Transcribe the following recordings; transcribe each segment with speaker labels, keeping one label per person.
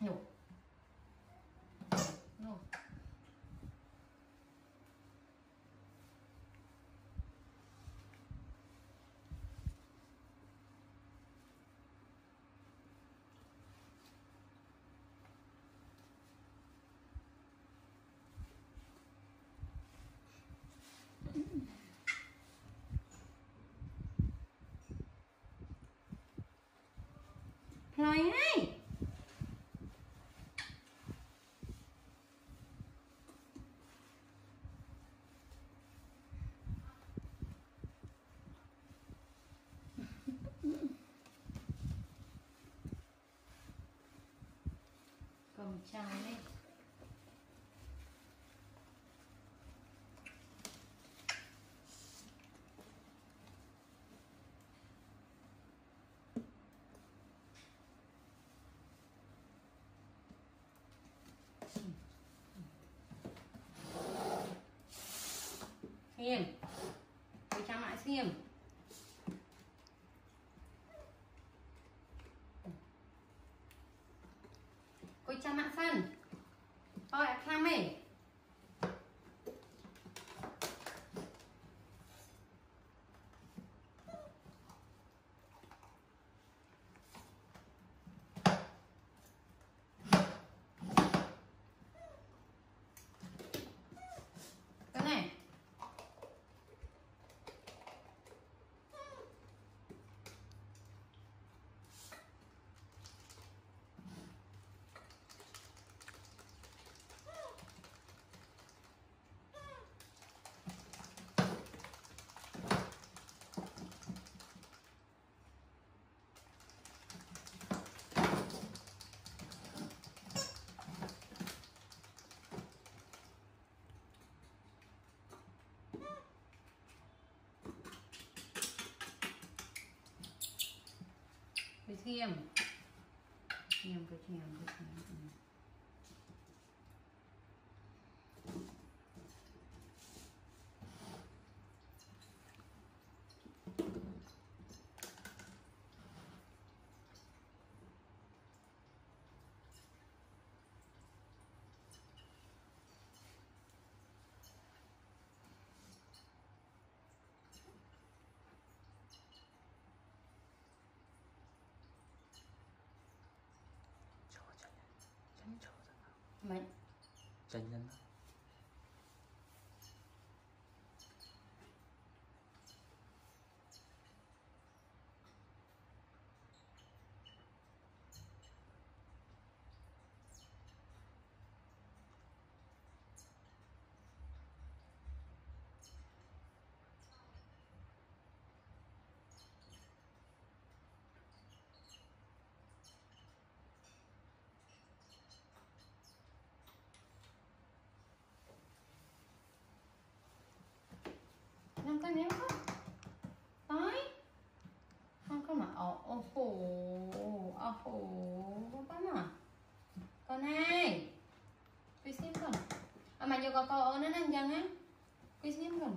Speaker 1: No. No. Rồi hay. Cầm lên. Xiêm cái trang mãi xiêm Cô cho mã phân rồi, khang mê Cái này Cái xiêm Xiêm, cái xiêm, cái xiêm ừ. 저거 mạnh.
Speaker 2: Chân nhân
Speaker 1: ค่นี้ก็ตายมันก็มาเอโอ้โหโอ้โหป้าหมาก็นายคุยซิมก่อนอามาอยู่กับก็เอานั่นนั่นยังไงคุยซิมก่อน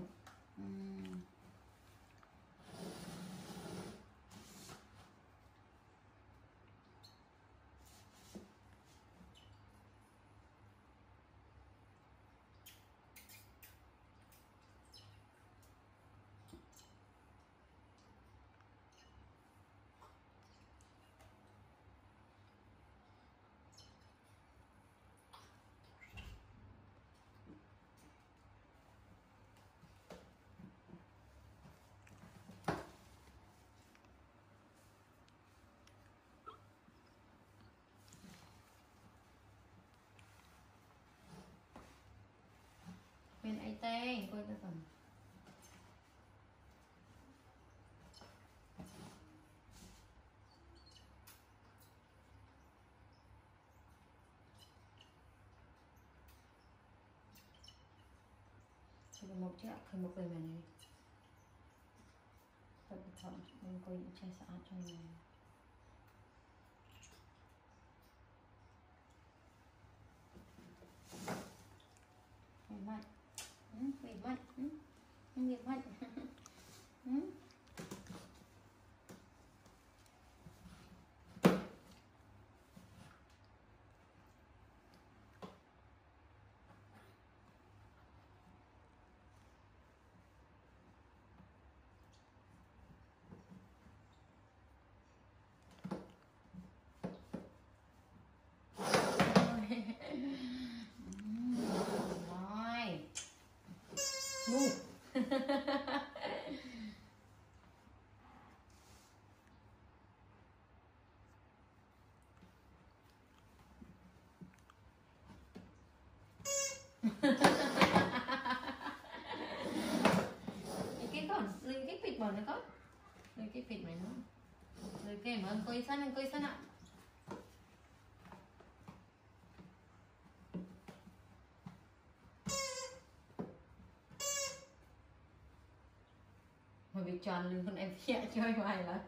Speaker 1: Bên ấy tê Quên ta cầm một chiếc khởi một về mà này. Thật chọn Mình coi những chai sạch cho người nghiệp mạnh. Ừ. kipit ba na ko? Nagkipit man, no? Okay, magkoy sana, magkoy sana. Mà bị tròn luôn con em chạy chơi hoài lắm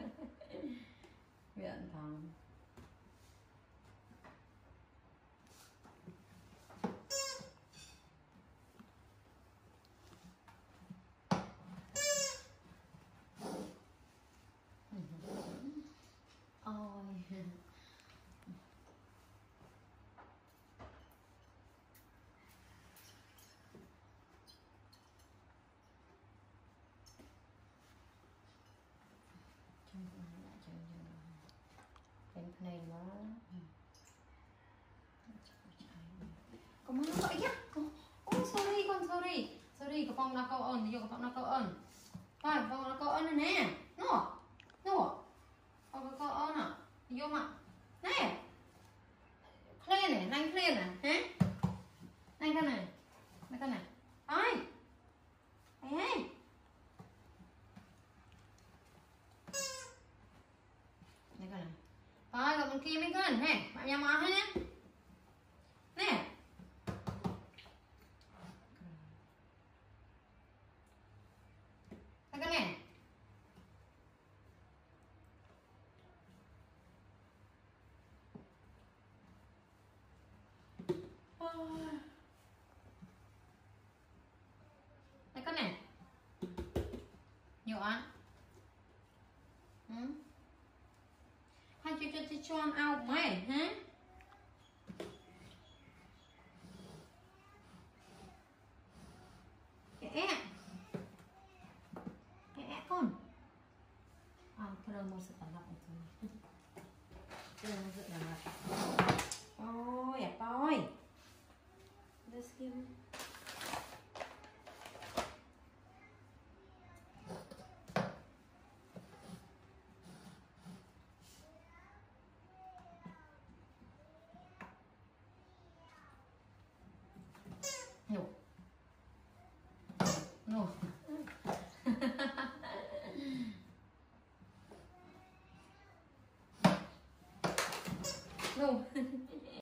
Speaker 1: ពេញភ្នែកមកកុំមកអីយ៉ាអូ sorry កូន sorry sorry កំប៉ុងដល់កូនអូនយកកំប៉ុងដល់កូនអូនបាទកំប៉ុងដល់កូនអូនណែនោះនោះអូកូនអូនយកមកណែឃ្លានណែណាញ់ឃ្លានណាហ៎ណាញ់កណ្ណាណាញ់កណ្ណាអើយអេ rồi còn kia mấy cái gần, nè. Bạn nhà mò hết nhé. Nè. Nhanh cái. Đây con này nhựa Hai chú cho cho cho ao mày hả? Kẻ Kẻ con. À, cái đầu một sự tận lập của tôi. Cái đầu một sự tận lập no.